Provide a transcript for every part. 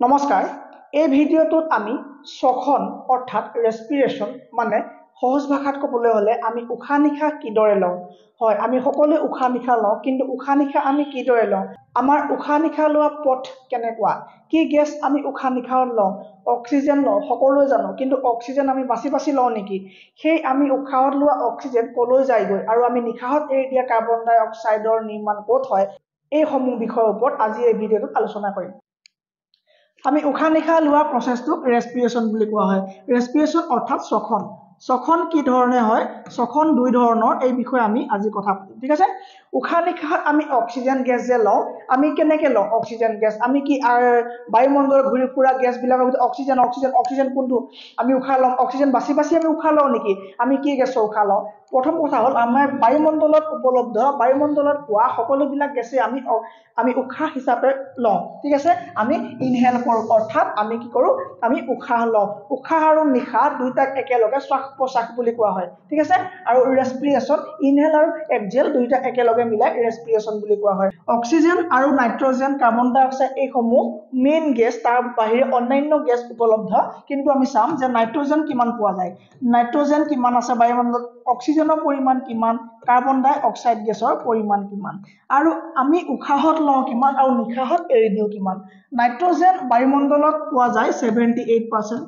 নমস্কাৰ। এই ভিডিঅ'টোত আমি শ্বসন অৰ্থাৎ ৰেচপিৰেশ্যন মানে সহজ ভাষাত ক'বলৈ হ'লে আমি উশাহ নিশাহ কিদৰে লওঁ? হয় আমি সকলোৱে উশাহ নিশাহ লওঁ কিন্তু উশাহ নিশাহ আমি কিদৰে লওঁ? আমাৰ উশাহ নিশাহ লোৱা পথ কেনেকুৱা? কি গেছ আমি উশাহ নিশাহত লওঁ? অক্সিজেন লওঁ সকলোৱে জানো কিন্তু অক্সিজেন আমি বাছি বাছি লওঁ নেকি? সেই আমি উশাহত লোৱা অক্সিজেন ক'লৈ যায়গৈ? আৰু আমি নিশাহত এৰি দিয়া কাৰ্বন ডাই অক্সাইডৰ নিৰ্মাণ ক'ত হয়? এইসমূহ বিষয়ৰ ওপৰত আজি এই ভিডিঅ'টোত আলোচনা কৰিম। আমি উশাহ নিশাহ লোৱা প্ৰচেছটোক ৰেচপিৰেশ্যন বুলি কোৱা হয়। ৰেচপিৰেশ্যন অৰ্থাৎ শ্বসন শ্বসন কি ধৰণে হয়? শ্বসন দুই ধৰণৰ এই বিষয়ে আমি আজি কথা পাতিম। ঠিক আছে? উশাহ নিশাহত আমি অক্সিজেন গেছ যে লওঁ আমি কেনেকৈ লওঁ অক্সিজেন গেছ আমি কি বায়ুমণ্ডলত ঘূৰি ফুৰা গেছবিলাকৰ ভিতৰত অক্সিজেন অক্সিজেন অক্সিজেন কোনটো? আমি উশাহ লওঁ অক্সিজেন বাছি বাছি আমি উশাহ লওঁ নেকি? আমি কি গেছৰ উশাহ লওঁ? প্ৰথম কথা হ'ল আমাৰ বায়ুমণ্ডলত উপলব্ধ বায়ুমণ্ডলত পোৱা সকলোবিলাক গেছেই আমি আমি উশাহ হিচাপে লওঁ ঠিক আছে? আমি ইনহেল কৰোঁ অৰ্থাৎ আমি কি কৰোঁ? আমি উশাহ লওঁ। উশাহ আৰু নিশাহ দুয়োটাক একেলগে শ্বাস প্ৰশ্বাস বুলি কোৱা হয় ঠিক আছে? আৰু ৰেচপিৰেশ্যন ইনহেল আৰু এক্সেল দুয়োটা একেলগে মিলাই ৰেচপিৰেশ্যন বুলি কোৱা হয়। অক্সিজেন আৰু নাইট্ৰজেন কাৰ্বন ডাই অক্সাইড এইসমূহ মেইন গেছ তাৰ বাহিৰে অন্যান্য গেছ উপলব্ধ। কিন্তু আমি চাম যে নাইট্ৰজেন কিমান পোৱা যায়। নাইট্ৰজেন কিমান আছে বায়ুমণ্ডলত? অক্সিজেনৰ পৰিমাণ কিমান? কাৰ্বন ডাই অক্সাইড গেছৰ পৰিমাণ কিমান? আৰু আমি উশাহত লওঁ কিমান আৰু নিশাহত এৰি দিওঁ কিমান? নাইট্ৰজেন বায়ুমণ্ডলত পোৱা যায় ছেভেণ্টি এইট পাৰ্চেণ্ট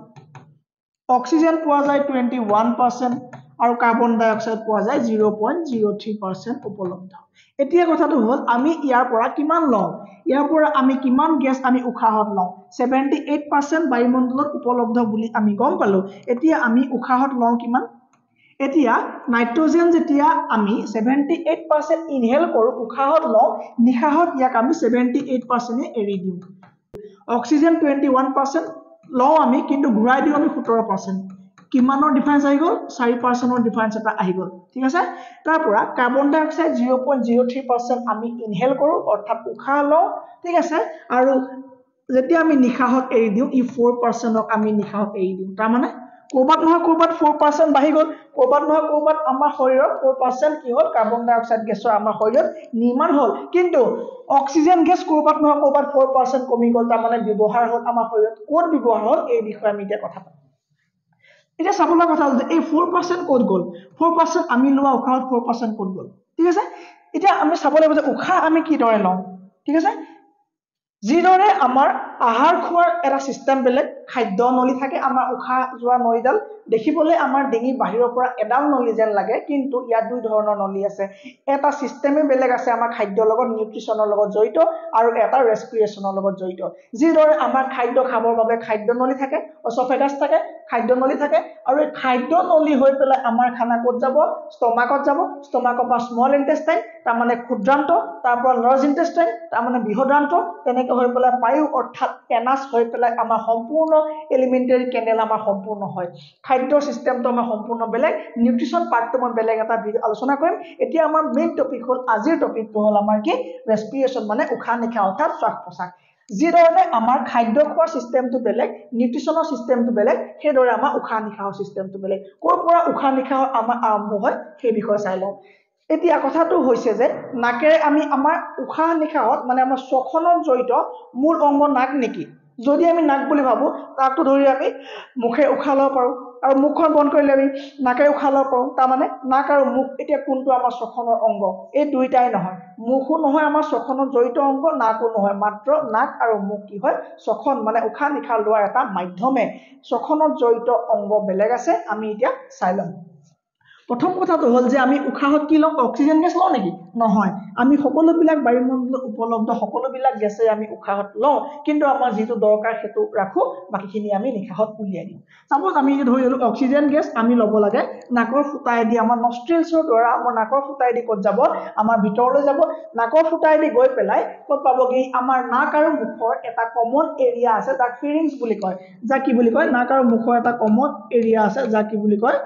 অক্সিজেন পোৱা যায় টুৱেণ্টি ওৱান পাৰ্চেণ্ট আৰু কাৰ্বন ডাই অক্সাইড পোৱা যায় zero' point zero' three percent উপলব্ধ। এতিয়া কথাটো হ'ল আমি ইয়াৰ পৰা কিমান লওঁ? ইয়াৰ পৰা আমি কিমান গেছ আমি উশাহত লওঁ? ছেভেণ্টি এইট পাৰ্চেণ্ট বায়ুমণ্ডলত উপলব্ধ বুলি আমি গম পালোঁ। এতিয়া আমি উশাহত লওঁ কিমান? এতিয়া নাইট্ৰজেন যেতিয়া আমি ছেভেণ্টি এইট পাৰ্চেণ্ট ইনহেল কৰোঁ উশাহত লওঁ নিশাহত ইয়াক আমি ছেভেণ্টি এইট পাৰ্চেণ্টে এৰি দিওঁ। অক্সিজেন টুৱেণ্টি ওৱান পাৰ্চেণ্ট লওঁ আমি কিন্তু ঘূৰাই দিওঁ আমি সোতৰ পাৰ্চেণ্ট কিমানৰ ডিফাৰেঞ্চ আহি গ'ল? চাৰি পাৰ্চেণ্টৰ ডিফাৰেঞ্চ এটা আহি গ'ল। ঠিক আছে? তাৰ পৰা carbon dioxide zero' point zero' three percent আমি ইনহেল কৰোঁ অৰ্থাৎ উশাহ লওঁ ঠিক আছে? আৰু যেতিয়া আমি নিশাহত এৰি দিওঁ ই ফ'ৰ পাৰ্চেণ্টক আমি নিশাহত এৰি দিওঁ। তাৰমানে ক'ৰবাত নহয় ক'ৰবাত ফ'ৰ পাৰ্চেণ্ট বাঢ়ি গ'ল ক'ৰবাত নহয় ক'ৰবাত আমাৰ শৰীৰত ফ'ৰ পাৰ্চেণ্ট কি হ'ল? কাৰ্বন ডাই অক্সাইড গেছৰ আমাৰ শৰীৰত নিৰ্মাণ হ'ল। কিন্তু অক্সিজেন গেছ ক'ৰবাত নহয় ক'ৰবাত ফ'ৰ পাৰ্চেণ্ট কমি গ'ল তাৰমানে ব্যৱহাৰ হ'ল আমাৰ শৰীৰত। ক'ত ব্যৱহাৰ হ'ল? এই বিষয়ে আমি এতিয়া কথা পাতিম। এতিয়া চাবলৈ কথা হ'ল যে এই ফ'ৰ পাৰ্চেণ্ট ক'ত গ'ল? ফ'ৰ পাৰ্চেণ্ট আমি লোৱা উশাহত ফ'ৰ পাৰ্চেণ্ট ক'ত গ'ল? ঠিক আছে? এতিয়া আমি চাব লাগিব যে উশাহ আমি কিদৰে লওঁ? ঠিক আছে? যিদৰে আমাৰ আহাৰ খোৱাৰ এটা ছিষ্টেম বেলেগ খাদ্য নলী থাকে আমাৰ উশাহ যোৱা নলীডাল। দেখিবলৈ আমাৰ ডিঙি বাহিৰৰ পৰা এডাল নলী যেন লাগে কিন্তু ইয়াত দুই ধৰণৰ নলী আছে। এটা ছিষ্টেমেই বেলেগ আছে আমাৰ খাদ্যৰ লগত নিউট্ৰিশ্যনৰ লগত জড়িত আৰু এটা ৰেচপিৰেশ্যনৰ লগত জড়িত। যিদৰে আমাৰ খাদ্য খাবৰ বাবে খাদ্য নলী থাকে অচফেগাছ থাকে খাদ্য নলী থাকে আৰু এই খাদ্য নলী হৈ পেলাই আমাৰ খানা ক'ত যাব? ষ্টমাকত যাব। ষ্টমাকৰ পৰা স্মল ইণ্টেষ্টাইন তাৰমানে ক্ষুদ্ৰান্ত তাৰ পৰা লাৰ্জ ইণ্টেষ্টাইন তাৰমানে বৃহদান্ত তেনেকৈ হৈ পেলাই পায়ু অৰ্থাৎ এনাছ হৈ পেলাই আমাৰ সম্পূৰ্ণ এলিমেণ্টেৰী কেনেল আমাৰ সম্পূৰ্ণ হয়। খাদ্যৰ ছিষ্টেমটো আমাৰ সম্পূৰ্ণ বেলেগ নিউট্ৰিশ্যন পাৰ্টটো মই বেলেগ এটা আলোচনা কৰিম। এতিয়া আমাৰ মেইন টপিক হ'ল আজিৰ টপিকটো হ'ল আমাৰ কি? ৰেচপিৰেশ্যন মানে উশাহ নিশাহ অৰ্থাৎ শ্বাস প্ৰশ্বাস যিধৰণে আমাৰ খাদ্য খোৱাৰ ছিষ্টেমটো বেলেগ নিউট্ৰিশ্যনৰ ছিষ্টেমটো বেলেগ সেইদৰে আমাৰ উশাহ নিশাহৰ ছিষ্টেমটো বেলেগ। ক'ৰ পৰা উশাহ নিশাহৰ আমাৰ আৰম্ভ হয়? সেই বিষয়ে চাই লওঁ। এতিয়া কথাটো হৈছে যে নাকেৰে আমি আমাৰ উশাহ নিশাহত মানে আমাৰ শ্বসনত জড়িত মূল অংগ নাক নেকি? যদি আমি নাক বুলি ভাবোঁ তাকটো ধৰি আমি মুখে উশাহ ল'ব পাৰোঁ আৰু মুখখন বন্ধ কৰিলে আমি নাকেৰে উশাহ ল'ব পাৰোঁ। তাৰমানে নাক আৰু মুখ এতিয়া কোনটো আমাৰ শ্বসনৰ অংগ? এই দুইটাই নহয়। মুখো নহয় আমাৰ শ্বসনত জড়িত অংগ নাকো নহয়। মাত্ৰ নাক আৰু মুখ কি হয়? শ্বসন মানে উশাহ নিশাহ লোৱাৰ এটা মাধ্যমে শ্বসনত জড়িত অংগ বেলেগ আছে আমি এতিয়া চাই ল'ম। প্ৰথম কথাটো হ'ল যে আমি উশাহত কি লওঁ অক্সিজেন গেছ লওঁ নেকি? নহয়। আমি সকলোবিলাক বায়ুমণ্ডলত উপলব্ধ সকলোবিলাক গেছে আমি উশাহত লওঁ কিন্তু আমাৰ যিটো দৰকাৰ সেইটো ৰাখোঁ বাকীখিনি আমি নিশাহত উলিয়াই দিওঁ। চাপ'জ আমি ধৰি ল'লোঁ অক্সিজেন গেছ আমি ল'ব লাগে নাকৰ ফুটাইদি আমাৰ নষ্ট্ৰিলছৰ দ্বাৰা আমাৰ নাকৰ ফুটাইদি ক'ত যাব? আমাৰ ভিতৰলৈ যাব। নাকৰ ফুটাইদি গৈ পেলাই ক'ত পাবগৈ? আমাৰ নাক আৰু মুখৰ এটা কমন এৰিয়া আছে যাক ফিৰিংছ বুলি কয়। যাক কি বুলি কয়? নাক আৰু মুখৰ এটা কমন এৰিয়া আছে যাক কি বুলি কয়?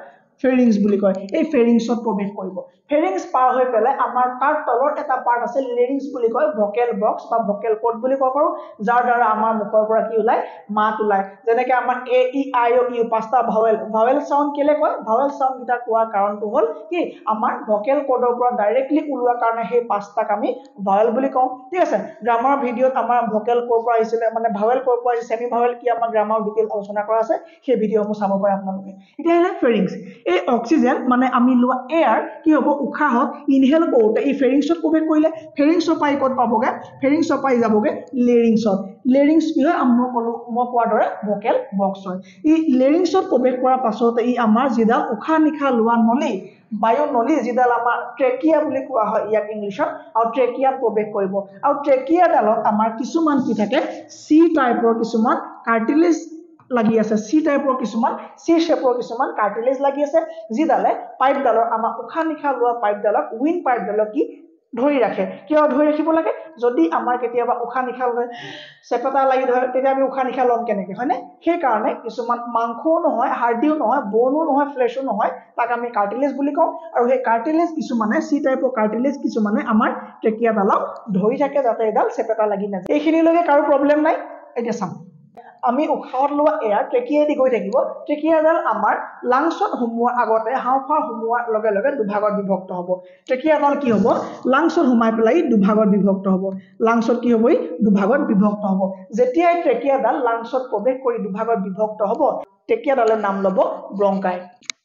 ফেৰিংছ বুলি কয়। এই ফেৰিংছত প্ৰৱেশ কৰিব। ফেৰিংছ পাৰ হৈ পেলাই আমাৰ তাৰ তলৰ এটা পাৰ্ট আছে লেৰিংছ বুলি কয় ভকেল বক্স বা ভকেল কড বুলি ক'ব পাৰোঁ যাৰ দ্বাৰা আমাৰ মুখৰ পৰা কি ওলায়? মাত ওলায়। যেনেকে আমাৰ A E I O' U পাঁচটা ভাৱেল ভাৱেল চাউণ্ড কেলে কয়? ভাৱেল চাউণ্ড কেইটা কোৱাৰ কাৰণটো হ'ল কি? আমাৰ ভকেল কডৰ পৰা ডাইৰেক্টলি ওলোৱাৰ কাৰণে সেই পাঁচটাক আমি ভাৱেল বুলি কওঁ। ঠিক আছে? গ্ৰামাৰ ভিডিঅ'ত আমাৰ ভকেল ক'ৰ পৰা আহিছিলে মানে ভাৱেল ক'ৰ পৰা আহিছে ছেমি ভাৱেল কি আমাৰ গ্ৰামাৰ ডিটেইল আলোচনা কৰা আছে সেই ভিডিঅ'সমূহ চাব পাৰে আপোনালোকে। এতিয়া আহিলে ফেৰিংছ এই অক্সিজেন মানে আমি লোৱা এয়াৰ কি হ'ব? উশাহত ইনহেল কৰোঁতে। এই ফেৰিংছত প্ৰৱেশ কৰিলে ফেৰিংছৰ পাই ক'ত পাবগৈ? ফেৰিংছৰ পাই যাবগৈ লেৰিংছত লেৰিংছ কি হয়? মই ক'লো মই কোৱাৰ দৰে ভকেল বক্স হয়। ই লেৰিংছত প্ৰৱেশ কৰাৰ পাছতে ই আমাৰ যিডাল উশাহ নিশাহ লোৱা নলী বায়ু নলী যিডাল আমাৰ ট্ৰেকিয়া বুলি কোৱা হয় ইয়াক ইংলিছত আৰু ট্ৰেকিয়াত প্ৰৱেশ কৰিব। আৰু ট্ৰেকিয়াডালত আমাৰ কিছুমান কি থাকে? চি টাইপৰ কিছুমান কাৰ্টিলেজ লাগি আছে চি টাইপৰ কিছুমান চি শ্বেপৰ কিছুমান কাৰ্টিলেজ লাগি আছে যিডালে পাইপডালৰ আমাৰ উশাহ নিশাহ লোৱা পাইপডালক উইন পাইপডালক কি ধৰি ৰাখে। কিয় ধৰি ৰাখিব লাগে? যদি আমাৰ কেতিয়াবা উশাহ নিশাহ লৈ চেপেটা লাগি ধৰে তেতিয়া আমি উশাহ নিশাহ ল'ম কেনেকৈ হয়নে? সেইকাৰণে কিছুমান মাংসও নহয় হাৰ্ডিও নহয় বনো নহয় ফ্লেছো নহয় তাক আমি কাৰ্টিলেজ বুলি কওঁ। আৰু সেই কাৰ্টিলেজ কিছুমানে চি টাইপৰ কাৰ্টিলেজ কিছুমানে আমাৰ ট্ৰেকিয়াডালক ধৰি থাকে যাতে এডাল চেপেটা লাগি নাযায়। এইখিনিলৈকে কাৰো প্ৰব্লেম নাই? এতিয়া চাম। আমি উশাহত লোৱা এয়াৰ ট্ৰেকিয়াদি গৈ থাকিব। ট্ৰেকিয়াডাল আমাৰ লাংছত সোমোৱাৰ আগতে হাওঁফাওঁ সোমোৱাৰ লগে লগে দুভাগত বিভক্ত হ'ব। ট্ৰেকিয়াডাল কি হ'ব? লাংছত সোমাই পেলাই দুভাগত বিভক্ত হ'ব। লাংছত কি হ'ব? দুভাগত বিভক্ত হ'ব। যেতিয়াই ট্ৰেকিয়াডাল লাংছত প্ৰৱেশ কৰি দুভাগত বিভক্ত হ'ব ট্ৰেকিয়াডালে নাম ল'ব ব্ৰংকাই।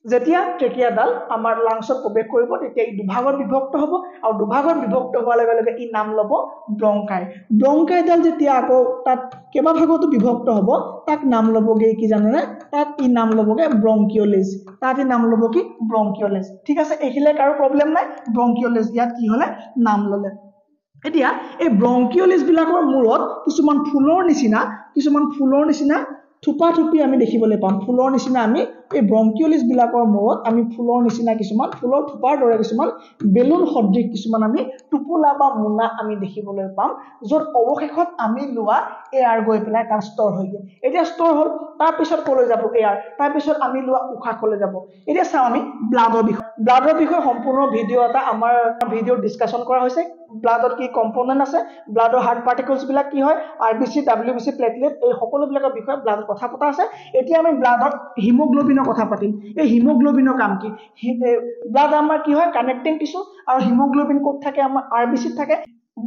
যেতিয়া ট্ৰেকিয়াডাল আমাৰ লাংছত প্ৰৱেশ কৰিব তেতিয়া ই দুভাগত বিভক্ত হ'ব আৰু দুভাগত বিভক্ত হোৱাৰ লগে লগে ই নাম ল'ব ব্ৰংকাই। ব্ৰংকাইডাল যেতিয়া আকৌ তাত কেইবাভাগতো বিভক্ত হ'ব তাক নাম ল'বগৈ কি জানেনে? তাত ই নাম ল'বগৈ ব্ৰংকিঅলিজ। তাত ই নাম ল'ব কি? ব্ৰংকিঅলিজ। ঠিক আছে এইখিনিলে কাৰো প্ৰব্লেম নাই? ব্ৰংকিঅলিজ ইয়াত কি হ'লে? নাম ল'লে। এতিয়া এই ব্ৰংকিঅলিজবিলাকৰ মূৰত কিছুমান ফুলৰ নিচিনা কিছুমান ফুলৰ নিচিনা থোপা থুপি আমি দেখিবলৈ পাম। ফুলৰ নিচিনা আমি এই ব্ৰংকিঅলিজবিলাকৰ মূৰত আমি ফুলৰ নিচিনা কিছুমান ফুলৰ থোপাৰ দৰে কিছুমান বেলুন সদৃশ কিছুমান আমি টোপোলা বা মোনা আমি দেখিবলৈ পাম য'ত অৱশেষত আমি লোৱা এয়াৰ গৈ পেলাই তাত ষ্টৰ হয়গৈ। এতিয়া ষ্টৰ হ'ল তাৰপিছত ক'লৈ যাব এয়াৰ তাৰপিছত আমি লোৱা উশাহলৈ যাব? এতিয়া চাওঁ আমি ব্লাডৰ বিষয়ে। ব্লাডৰ বিষয়ে সম্পূৰ্ণ ভিডিঅ' এটা আমাৰ ভিডিঅ'ত ডিছকাশ্যন কৰা হৈছে। ব্লাডত কি কম্পনেণ্ট আছে ব্লাডৰ হাৰ্ট পাৰ্টিকলছবিলাক কি হয় R B C W B C platelet এই সকলোবিলাকৰ বিষয়ে ব্লাডত কথা পতা আছে। এতিয়া আমি ব্লাডত হিমগ্ল'বিনৰ কথা পাতিম। এই হিমগ্ল'বিনৰ কাম কি? ব্লাড আমাৰ কি হয় কানেক্টিং টিচু আৰু হিমগ্ল'বিন ক'ত থাকে আমাৰ আৰ বি চিত থাকে।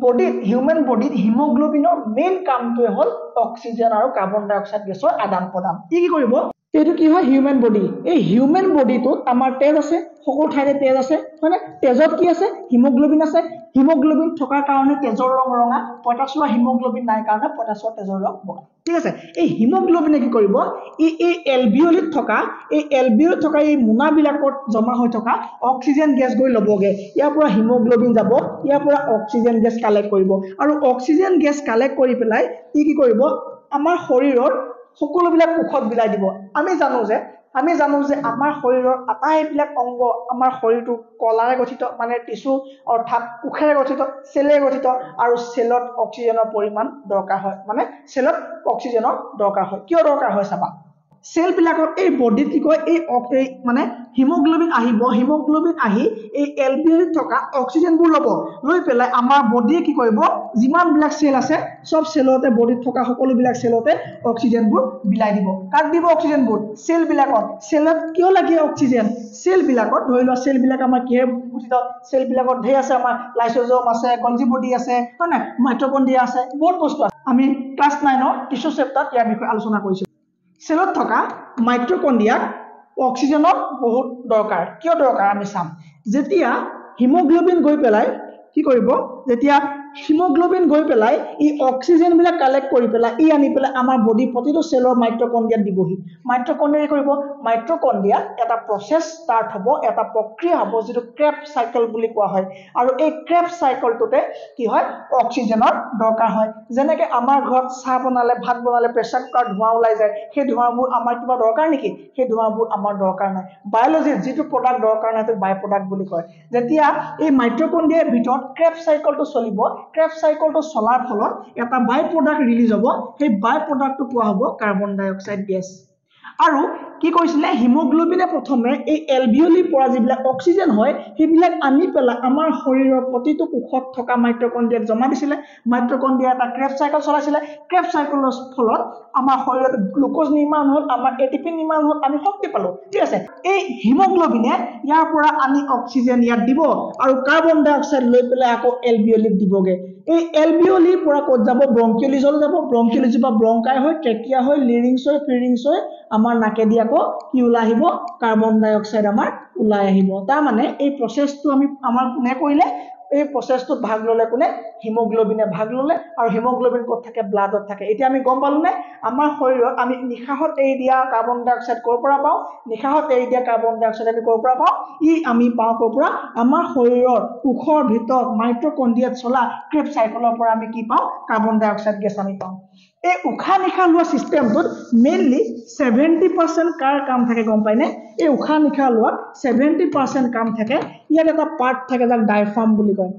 বডিত হিউমেন বডিত হিমগ্ল'বিনৰ মেইন কামটোৱে হ'ল অক্সিজেন আৰু কাৰ্বন ডাই অক্সাইড গেছৰ আদান প্ৰদান ই কি কৰিব? এইটো কি হয়? হিউমেন বডি এই হিউমেন বডিটোত আমাৰ তেজ আছে সকলো ঠাইতে তেজ আছে হয়নে? তেজত কি আছে? হিমগ্ল'বিন আছে। হিমগ্ল'বিন থকাৰ কাৰণে তেজৰ ৰং ৰঙা পটাছৰ হিমগ্ল'বিন নাই কাৰণে পটাছৰ তেজৰ ৰং বগা। ঠিক আছে? এই হিমগ্ল'বিনে কি কৰিব? ই এই এলবিঅলিত থকা এই এলবিঅলিত থকা এই মোনাবিলাকত জমা হৈ থকা অক্সিজেন গেছ গৈ ল'বগৈ। ইয়াৰ পৰা হিমগ্ল'বিন যাব ইয়াৰ পৰা অক্সিজেন গেছ কালেক্ট কৰিব। আৰু অক্সিজেন গেছ কালেক্ট কৰি পেলাই ই কি কৰিব? আমাৰ শৰীৰৰ সকলোবিলাক কোষত বিলাই দিব। আমি জানো যে আমি জানো যে আমাৰ শৰীৰৰ আটাইবিলাক অংগ আমাৰ শৰীৰটো কলাৰে গঠিত মানে টিচু অৰ্থাৎ কোষেৰে গঠিত চেলেৰে গঠিত আৰু চেলত অক্সিজেনৰ পৰিমাণ দৰকাৰ হয়। মানে চেলত অক্সিজেনৰ দৰকাৰ হয়। কিয় দৰকাৰ হয় চাবা? চেলবিলাকত এই বডিত কি কয় এই মানে হিমগ্ল'বিন আহিব হিমগ্ল'বিন আহি এই এল এত থকা অক্সিজেনবোৰ ল'ব। লৈ পেলাই আমাৰ বডিয়ে কি কৰিব যিমানবিলাক চেল আছে চব চেলতে বডিত থকা সকলোবিলাক চেলতে অক্সিজেনবোৰ বিলাই দিব। কাক দিব অক্সিজেনবোৰ চেলবিলাকত চেলত কিয় লাগে অক্সিজেন চেলবিলাকত ধৰি লোৱা চেলবিলাক আমাৰ কিহে গঠিত চেলবিলাকত ঢেৰ আছে আমাৰ লাইচ'জম আছে গলজি বডি আছে হয় নাই? মাইট্ৰকণ্ড্ৰিয়া আছে বহুত বস্তু আছে। আমি ক্লাছ নাইনৰ টিচু চেপ্টাৰত ইয়াৰ বিষয়ে আলোচনা কৰিছোঁ। চেলত থকা মাইট্ৰকণ্ড্ৰিয়াক অক্সিজেনৰ বহুত দৰকাৰ। কিয় দৰকাৰ? আমি চাম। যেতিয়া হিমগ্ল'বিন গৈ পেলাই কি কৰিব? যেতিয়া হিমগ্ল'বিন গৈ পেলাই ই অক্সিজেনবিলাক কালেক্ট কৰি পেলাই ই আনি পেলাই আমাৰ বডি প্ৰতিটো চেলৰ মাইট্ৰকণ্ড্ৰিয়াত দিবহি। মাইট্ৰকণ্ড্ৰিয়া কি কৰিব? মাইট্ৰকণ্ড্ৰিয়াত এটা প্ৰচেছ ষ্টাৰ্ট হ'ব এটা প্ৰক্ৰিয়া হ'ব যিটো ক্ৰেপ চাইকেল বুলি কোৱা হয়। আৰু এই ক্ৰেপ চাইকেলটোতে কি হয়? অক্সিজেনৰ দৰকাৰ হয়। যেনেকৈ আমাৰ ঘৰত চাহ বনালে ভাত বনালে প্ৰেছাৰ কুকাৰ ধোঁৱা ওলাই যায় সেই ধোঁৱাবোৰ আমাৰ কিবা দৰকাৰ নেকি? সেই ধোঁৱাবোৰ আমাৰ দৰকাৰ নাই। বায়'লজিত যিটো প্ৰডাক্ট দৰকাৰ নাই সেইটো বাই প্ৰডাক্ট বুলি কয়। যেতিয়া এই মাইট্ৰকণ্ড্ৰিয়াৰ ভিতৰত ক্ৰেপ চাইকেলটো চলিব ক্ৰেপ চাইকেলটো চলাৰ ফলত এটা বাই প্ৰডাক্ট ৰিলিজ হ'ব। সেই বাই প্ৰডাক্টটো পোৱা হ'ব কাৰ্বন ডাই অক্সাইড গেছ আৰু কি কৰিছিলে হিমগ্ল'বিনে প্ৰথমে এই এলভিঅলিৰ পৰা যিবিলাক অক্সিজেন হয় সেইবিলাক আনি পেলাই আমাৰ শৰীৰৰ প্ৰতিটো কোষত থকা মাইট্ৰকণ্ড্ৰিয়াক জমা দিছিলে। মাইট্ৰকণ্ড্ৰিয়া এটা ক্ৰেফ চাইকেল চলাইছিলে। ক্ৰেফ চাইকেলৰ ফলত আমাৰ শৰীৰত গ্লুক'জ নিৰ্মাণ হ'ল আমাৰ এটিপি নিৰ্মাণ হ'ল আমি শক্তি পালোঁ। ঠিক আছে? এই হিমগ্ল'বিনে ইয়াৰ পৰা আনি অক্সিজেন ইয়াত দিব আৰু কাৰ্বন ডাই অক্সাইড লৈ পেলাই আকৌ এলভিঅলিক দিবগৈ। এই এলভিঅলিৰ পৰা ক'ত যাব? ব্ৰংকিঅলিজলৈ যাব। ব্ৰংকিঅলিজৰ পৰা ব্ৰংকাই হৈ ট্ৰেকিয়া হৈ লিৰিংছ হৈ ফিৰিংছ হৈ আমাৰ নাকেদি আকৌ কি ওলাই আহিব? কাৰ্বন ডাই অক্সাইড আমাৰ ওলাই আহিব। তাৰমানে এই প্ৰচেছটো আমি আমাৰ কোনে কৰিলে? এই প্ৰচেছটোত ভাগ ল'লে কোনে? হিমগ্ল'বিনে ভাগ ল'লে আৰু হিমগ্ল'বিন ক'ত থাকে? ব্লাডত থাকে। এতিয়া আমি গম পালোঁ নে আমাৰ শৰীৰত আমি নিশাহত এৰি দিয়া কাৰ্বন ডাই অক্সাইড ক'ৰ পৰা পাওঁ? নিশাহত এৰি দিয়া কাৰ্বন ডাই অক্সাইড আমি ক'ৰ পৰা পাওঁ? ই আমি পাওঁ ক'ৰ পৰা? আমাৰ শৰীৰৰ কোষৰ ভিতৰত মাইট্ৰকণ্ড্ৰিয়াত চলা ক্ৰেপ চাইকেলৰ পৰা আমি কি পাওঁ? কাৰ্বন ডাই অক্সাইড গেছ আমি পাওঁ। এই উশাহ নিশাহ লোৱা ছিষ্টেমটোত মেইনলি ছেভেণ্টি পাৰ্চেণ্ট কাৰ কাম থাকে গম পায়নে এই উশাহ নিশাহ লোৱাত ছেভেণ্টি পাৰ্চেণ্ট কাম থাকে। ইয়াত এটা পাৰ্ট থাকে যাক ডাইফাৰ্ম বুলি কয়।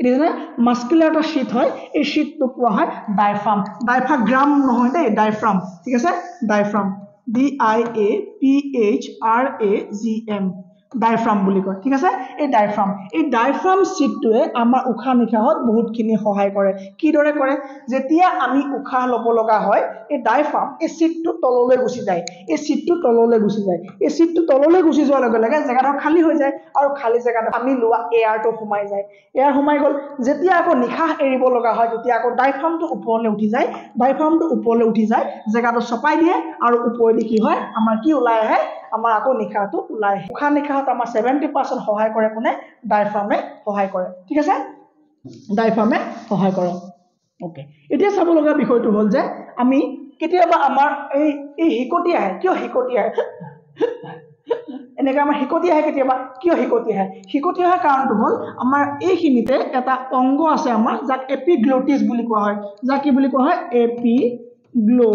এতিয়া মাস্কুলাৰ এটা শ্বীট হয় এই শ্বীটটোক কোৱা হয় ডাইফ্ৰাম ডাইফ্ৰাগ্ৰাম নহয় দেই ডাইফ্ৰাম ঠিক আছে? Diaphragm D I A P H R A G M diaphragm বুলি কয় ঠিক আছে? এই ডাইফ্ৰাম এই ডাইফ্ৰাম ছিটটোৱে আমাৰ উশাহ নিশাহত বহুতখিনি সহায় কৰে। কিদৰে কৰে? যেতিয়া আমি উশাহ ল'ব লগা হয় এই ডাইফ্ৰাম এই ছিটটো তললৈ গুচি যায়। এই ছিটটো তললৈ গুচি যায়। এই ছিটটো তললৈ গুচি যোৱাৰ লগে লগে জেগাডোখৰ খালী হৈ যায় আৰু খালী জেগাত আমি লোৱা এয়াৰটো সোমাই যায়। এয়াৰ সোমাই গ'ল যেতিয়া আকৌ নিশাহ এৰিব লগা হয় তেতিয়া আকৌ ডাইফ্ৰামটো ওপৰলৈ উঠি যায়। ডাইফ্ৰামটো ওপৰলৈ উঠি যায় জেগাটো চপাই দিয়ে আৰু ওপৰেদি কি হয়? আমাৰ কি ওলাই আহে? আমাৰ আকৌ নিশাহটো ওলাই আহে উশাহ নিশাহত আমাৰ ছেভেণ্টি পাৰ্চেণ্ট সহায় কৰে কোনে? ডাইফ্ৰামে সহায় কৰে। ঠিক আছে? ডাইফ্ৰামে সহায় কৰে। অ'কে এতিয়া চাব লগা বিষয়টো হ'ল যে আমি কেতিয়াবা আমাৰ এই এই শিকটি আহে। কিয় শিকটি আহে? এনেকৈ আমাৰ শিকটি আহে কেতিয়াবা। কিয় শিকটি আহে? শিকটি অহাৰ কাৰণটো হ'ল আমাৰ এইখিনিতে এটা অংগ আছে আমাৰ যাক এপিগ্লটিছ বুলি কোৱা হয়। যাক কি বুলি কোৱা হয়? এপিগ্লো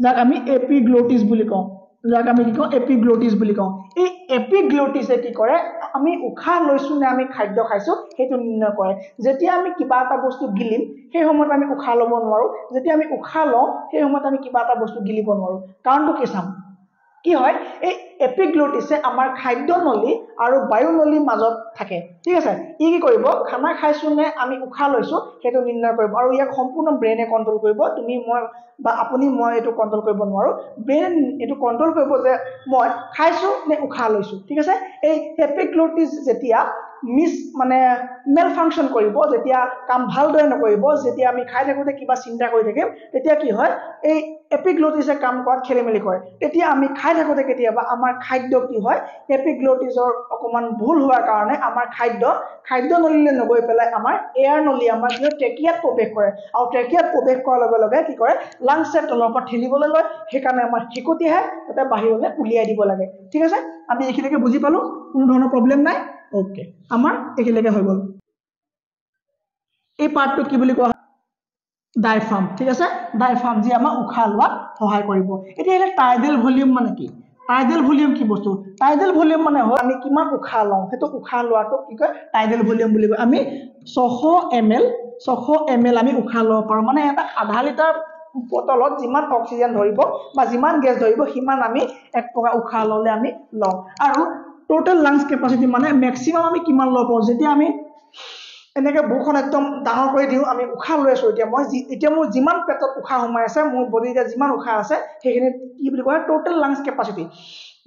যাক আমি এপিগ্লটিছ বুলি কওঁ। যাক আমি কি কওঁ? এপিগ্লটিছ বুলি কওঁ। এই এপিগ্লটিছে কি কৰে? আমি উশাহ লৈছোঁ নে আমি খাদ্য খাইছোঁ সেইটো নিৰ্ণয় কৰে। যেতিয়া আমি কিবা এটা বস্তু গিলিম সেই সময়ত আমি উশাহ ল'ব নোৱাৰোঁ। যেতিয়া আমি উশাহ লওঁ সেই সময়ত আমি কিবা এটা বস্তু গিলিব নোৱাৰোঁ। কাৰণটো কি চাম? কি হয়? এই এপিগ্লটিছে আমাৰ খাদ্য নলী আৰু বায়ু নলীৰ মাজত থাকে। ঠিক আছে? ই কি কৰিব? খানা খাইছোঁ নে আমি উশাহ লৈছোঁ সেইটো নিৰ্ণয় কৰিব। আৰু ইয়াক সম্পূৰ্ণ ব্ৰেইনে কণ্ট্ৰল কৰিব। তুমি মই বা আপুনি মই এইটো কণ্ট্ৰল কৰিব নোৱাৰোঁ। ব্ৰেইন এইটো কণ্ট্ৰল কৰিব যে মই খাইছোঁ নে উশাহ লৈছোঁ। ঠিক আছে? এই এপিগ্লটিছ যেতিয়া মিছ মানে মেল ফাংচন কৰিব যেতিয়া কাম ভালদৰে নকৰিব যেতিয়া আমি খাই থাকোঁতে কিবা চিন্তা কৰি থাকিম তেতিয়া কি হয়? এই এপিগ্লটিছে কাম কৰাত খেলি মেলি কৰে। তেতিয়া আমি খাই থাকোঁতে কেতিয়াবা আমাৰ খাদ্য কি হয়? এপিগ্লটিছৰ অকণমান ভুল হোৱাৰ কাৰণে আমাৰ খাদ্য খাদ্য নলীলৈ নগৈ পেলাই আমাৰ এয়াৰ নলী আমাৰ কি হয় ট্ৰেকিয়াত প্ৰৱেশ কৰে। আৰু ট্ৰেকিয়াত প্ৰৱেশ কৰাৰ লগে লগে কি কৰে? লাংছে তলৰ পৰা ঠেলিবলৈ লয়। সেইকাৰণে আমাৰ শিকটি আহে তাতে বাহিৰলৈ উলিয়াই দিব লাগে। ঠিক আছে? আমি এইখিনিকে বুজি পালোঁ? কোনো ধৰণৰ প্ৰব্লেম নাই? অ'কে। আমাৰ এইখিনিলৈকে হৈ গ'ল। এই পাৰ্টটো কি বুলি কোৱা হয়? ডাইফাৰ্ম ঠিক আছে? ডাইফাৰ্ম যি আমাৰ উশাহ লোৱাত সহায় কৰিব। এতিয়া এতিয়া টাইডেল ভলিউম মানে কি? টাইডেল ভলিউম কি বস্তু? টাইডেল ভলিউম মানে হ'ল আমি কিমান উশাহ লওঁ। সেইটো উশাহ লোৱাটো কি কয়? টাইডেল ভলিউম বুলি কয়। আমি ছশ এম এল ছশ এম এল আমি উশাহ ল'ব পাৰোঁ। মানে এটা আধা লিটাৰ বটলত যিমান অক্সিজেন ধৰিব বা যিমান গেছ ধৰিব সিমান আমি এক প্ৰকাৰ উশাহ ল'লে আমি লওঁ। আৰু টোটেল লাংছ কেপাচিটি মানে মেক্সিমাম আমি কিমান ল'ব পাৰোঁ? যেতিয়া আমি এনেকৈ বুকুখন একদম ডাঙৰ কৰি দিওঁ আমি উশাহ লৈ আছোঁ এতিয়া। মই যি এতিয়া মোৰ যিমান পেটত উশাহ সোমাই আছে মোৰ বডি এতিয়া যিমান উশাহ আছে সেইখিনি কি বুলি কয় টোটেল লাংছ কেপাচিটি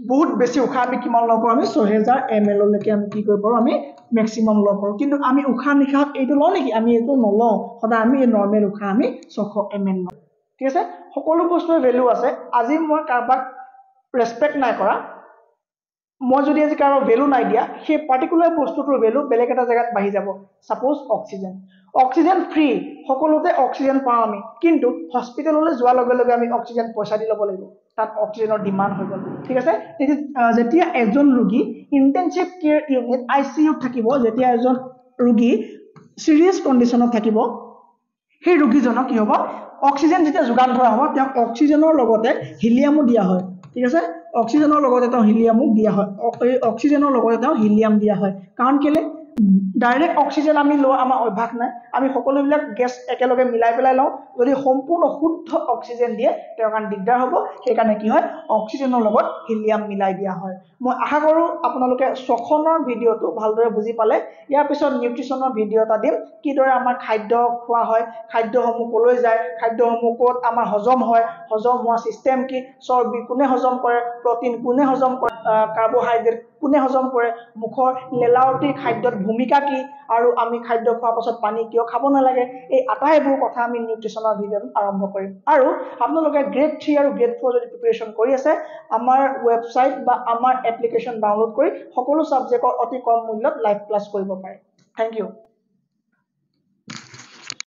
বহুত বেছি উশাহ আমি কিমান ল'ব পাৰোঁ আমি ছহেজাৰ এম এললৈকে আমি কি কৰিব পাৰোঁ আমি মেক্সিমাম ল'ব পাৰোঁ। কিন্তু আমি উশাহ নিশাহত এইটো লওঁ নেকি? আমি এইটো নলওঁ। সদায় আমি নৰ্মেল উশাহ আমি ছশ এম এল লওঁ। ঠিক আছে? সকলো বস্তুৰে ভেলু আছে। আজি মই কাৰোবাক ৰেচপেক্ট নাই কৰা। মই যদি আজি কাৰোবাক ভেলু নাই দিয়া সেই পাৰ্টিকুলাৰ বস্তুটোৰ ভেলু বেলেগ এটা জেগাত বাঢ়ি যাব। ছাপ'জ অক্সিজেন অক্সিজেন ফ্ৰী সকলোতে অক্সিজেন পাওঁ আমি। কিন্তু হস্পিটেললৈ যোৱাৰ লগে লগে আমি অক্সিজেন পইচা দি ল'ব লাগিব। তাত অক্সিজেনৰ ডিমাণ্ড হৈ গ'ল। ঠিক আছে? যেতিয়া এজন ৰোগী intensive care unit I C ইউত থাকিব যেতিয়া এজন ৰোগী ছিৰিয়াছ কণ্ডিশ্যনত থাকিব সেই ৰোগীজনক কি হ'ব? অক্সিজেন যেতিয়া যোগান ধৰা হ'ব তেওঁক অক্সিজেনৰ লগতে হিলিয়ামো দিয়া হয়। ঠিক আছে? অক্সিজেনৰ লগতে তেওঁ হিলিয়ামো দিয়া হয়। অক্সিজেনৰ লগতে তেওঁ হিলিয়াম দিয়া হয়। কাৰণ কেলৈ? ডাইৰেক্ট অক্সিজেন আমি লোৱা আমাৰ অভ্যাস নাই। আমি সকলোবিলাক গেছ একেলগে মিলাই পেলাই লওঁ। যদি সম্পূৰ্ণ শুদ্ধ অক্সিজেন দিয়ে তেওঁৰ কাৰণে দিগদাৰ হ'ব। সেইকাৰণে কি হয়? অক্সিজেনৰ লগত হিলিয়াম মিলাই দিয়া হয়। মই আশা কৰোঁ আপোনালোকে ছখনৰ ভিডিঅ'টো ভালদৰে বুজি পালে। ইয়াৰ পিছত নিউট্ৰিশ্যনৰ ভিডিঅ' এটা দিম। কিদৰে আমাৰ খাদ্য খোৱা হয় খাদ্যসমূহ ক'লৈ যায় খাদ্যসমূহ ক'ত আমাৰ হজম হয় হজম হোৱা ছিষ্টেম কি চৰ্বি কোনে হজম কৰে প্ৰটিন কোনে হজম কৰে কাৰ্বহাইড্ৰেট কোনে হজম কৰে মুখৰ লেলাৱতী খাদ্যত ভূমিকা কি আৰু আমি খাদ্য খোৱাৰ পাছত পানী কিয় খাব নালাগে এই আটাইবোৰ কথা আমি নিউট্ৰিশ্যনৰ ভিডিঅ'ত আৰম্ভ কৰিম। আৰু আপোনালোকে গ্ৰেড থ্ৰী আৰু গ্ৰেড ফ'ৰ যদি প্ৰিপেৰেশ্যন কৰি আছে আমাৰ ৱেবছাইট বা আমাৰ এপ্লিকেশ্যন ডাউনলোড কৰি সকলো ছাবজেক্টৰ অতি কম মূল্যত লাইভ ক্লাছ কৰিব পাৰে। Thank U